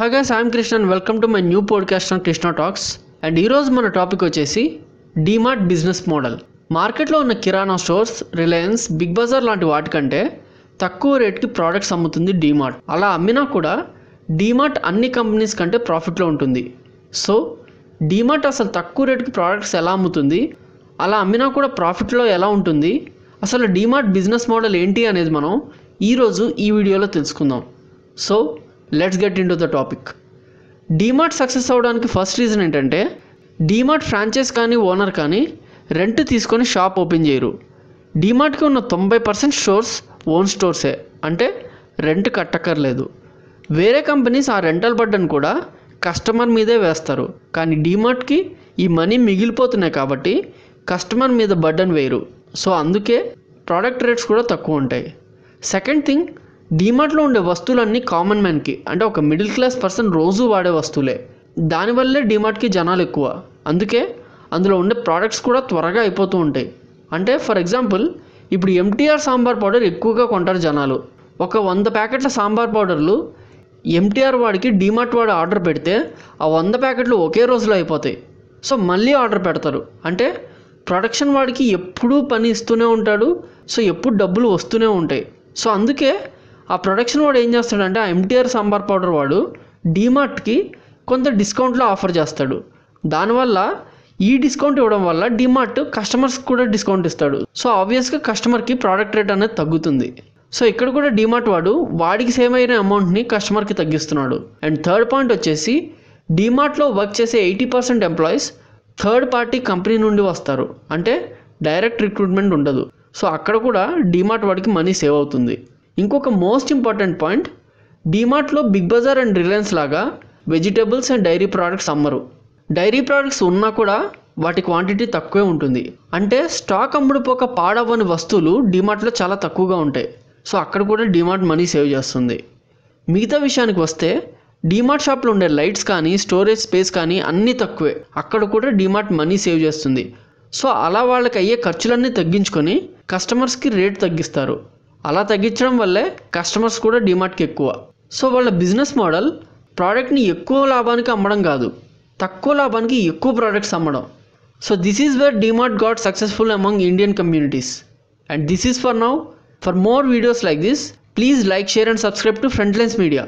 Hi guys Krishnan welcome to my new podcast on Krishna talks and ఈరోజు మన topic వచ్చేసి DMart business model మార్కెట్లో ఉన్న కిరాణా స్టోర్స్ రిలయన్స్ బిగ్ బజార్ లాంటి వాటికంటే తక్కువ రేట్కి ప్రోడక్ట్స్ అమ్ముతుంది డీమార్ట్ అలా అమ్మినా కూడా డీమార్ట్ అన్ని కంపెనీస్ కంటే ప్రాఫిట్లో ఉంటుంది. సో డీమార్ట్ అసలు తక్కువ రేట్కి ప్రోడక్ట్స్ ఎలా అమ్ముతుంది? అలా అమ్మినా కూడా ప్రాఫిట్లో ఎలా ఉంటుంది? అసలు డీమార్ట్ బిజినెస్ మోడల్ ఏంటి అనేది మనం ఈరోజు ఈ వీడియోలో తెలుసుకుందాం. So let's get into the topic DMart success అవ్వడానికి ఫస్ట్ రీజన్ ఏంటంటే డీమార్ట్ ఫ్రాంచైజ్ కానీ ఓనర్ కానీ రెంట్ తీసుకొని షాప్ ఓపెన్ చేయరు. డీమార్ట్కి ఉన్న తొంభై పర్సెంట్ స్టోర్స్ ఓన్ స్టోర్సే అంటే రెంట్ కట్టక్కర్లేదు. వేరే కంపెనీస్ ఆ రెంటల్ బడ్డను కూడా కస్టమర్ మీదే వేస్తారు. కానీ డీమార్ట్కి ఈ మనీ మిగిలిపోతున్నాయి కాబట్టి కస్టమర్ మీద బడ్డన్ వేయరు. సో అందుకే ప్రోడక్ట్ రేట్స్ కూడా తక్కువ ఉంటాయి. సెకండ్ థింగ్ డీమార్ట్లో ఉండే వస్తువులన్నీ కామన్ మ్యాన్కి అంటే ఒక మిడిల్ క్లాస్ పర్సన్ రోజు వాడే వస్తువులే. దానివల్లే డీమార్ట్కి జనాలు ఎక్కువ. అందుకే అందులో ఉండే ప్రోడక్ట్స్ కూడా త్వరగా అయిపోతూ ఉంటాయి. అంటే ఫర్ ఎగ్జాంపుల్ ఇప్పుడు ఎంటీఆర్ సాంబార్ పౌడర్ ఎక్కువగా కొంటారు జనాలు. ఒక వంద ప్యాకెట్ల సాంబార్ పౌడర్లు ఎంటీఆర్ వాడికి డీమార్ట్ వాడు ఆర్డర్ పెడితే ఆ వంద ప్యాకెట్లు ఒకే రోజులో అయిపోతాయి. సో మళ్ళీ ఆర్డర్ పెడతారు. అంటే ప్రొడక్షన్ వాడికి ఎప్పుడూ పని ఇస్తూనే ఉంటాడు. సో ఎప్పుడు డబ్బులు వస్తూనే ఉంటాయి. సో అందుకే ఆ ప్రొడక్షన్ వాడు ఏం చేస్తాడంటే ఆ ఎంటీఆర్ సాంబార్ పౌడర్ వాడు డీమార్ట్కి కొంత డిస్కౌంట్లో ఆఫర్ చేస్తాడు. దానివల్ల ఈ డిస్కౌంట్ ఇవ్వడం వల్ల డిమార్ట్ కస్టమర్స్కి కూడా డిస్కౌంట్ ఇస్తాడు. సో ఆబ్వియస్గా కస్టమర్కి ప్రోడక్ట్ రేట్ అనేది తగ్గుతుంది. సో ఇక్కడ కూడా డిమార్ట్ వాడు వాడికి సేవ్ అయిన అమౌంట్ని కస్టమర్కి తగ్గిస్తున్నాడు. అండ్ థర్డ్ పాయింట్ వచ్చేసి డిమార్ట్లో వర్క్ చేసే eighty percent employees third party company నుండి వస్తారు. అంటే డైరెక్ట్ రిక్రూట్మెంట్ ఉండదు. సో అక్కడ కూడా డిమార్ట్ వాడికి మనీ సేవ్ అవుతుంది. ఇంకొక మోస్ట్ ఇంపార్టెంట్ పాయింట్ డిమార్ట్లో బిగ్ బజార్ అండ్ రిలయన్స్ లాగా వెజిటేబుల్స్ అండ్ డైరీ ప్రోడక్ట్స్ అమ్మరు. డైరీ ప్రోడక్ట్స్ ఉన్నా కూడా వాటి క్వాంటిటీ తక్కువే ఉంటుంది. అంటే స్టాక్ అమ్ముడుపోక పాడవని వస్తువులు డిమార్ట్లో చాలా తక్కువగా ఉంటాయి. సో అక్కడ కూడా డిమార్ట్ మనీ సేవ్ చేస్తుంది. మిగతా విషయానికి వస్తే డిమార్ట్ షాప్లో ఉండే లైట్స్ కానీ స్టోరేజ్ స్పేస్ కానీ అన్నీ తక్కువే. అక్కడ కూడా డిమార్ట్ మనీ సేవ్ చేస్తుంది. సో అలా వాళ్ళకి అయ్యే ఖర్చులన్నీ తగ్గించుకొని కస్టమర్స్కి రేట్ తగ్గిస్తారు. అలా తగ్గించడం వల్లే కస్టమర్స్ కూడా డిమార్ట్కి ఎక్కువ. సో వాళ్ళ బిజినెస్ మోడల్ ప్రోడక్ట్ని ఎక్కువ లాభానికి అమ్మడం కాదు తక్కువ లాభానికి ఎక్కువ ప్రోడక్ట్స్ అమ్మడం. So this is where DMart got successful among Indian communities. And this is for now. For more videos like this please like share and subscribe to Frontlines Media.